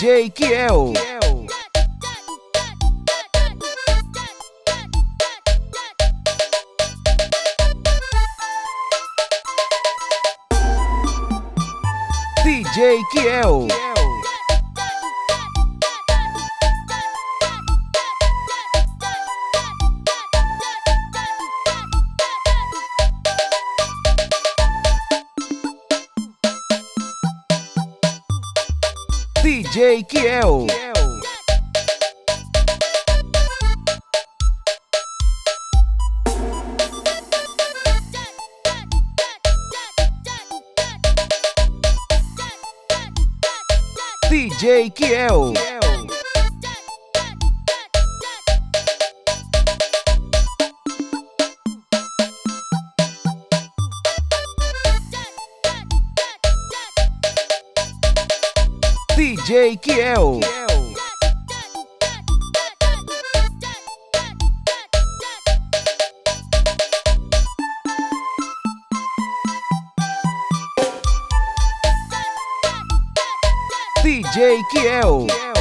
DJ Kiel. DJ Kiel. DJ Kiel. DJ Kiel. DJ Kiel. DJ Kiel.